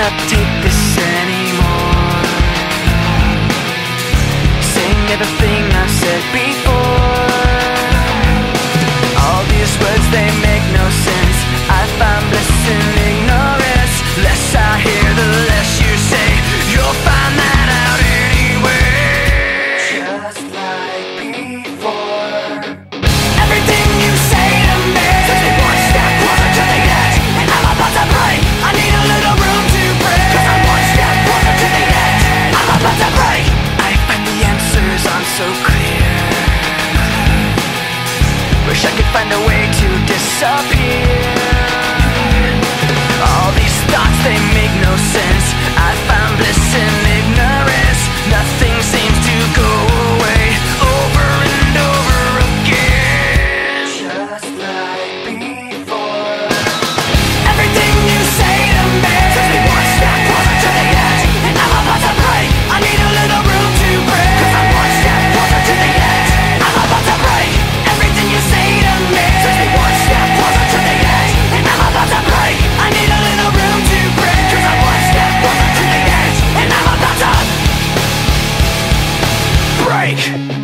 cannot take this anymore. Saying everything I said before. so clear. Wish I could find a way to disappear. break!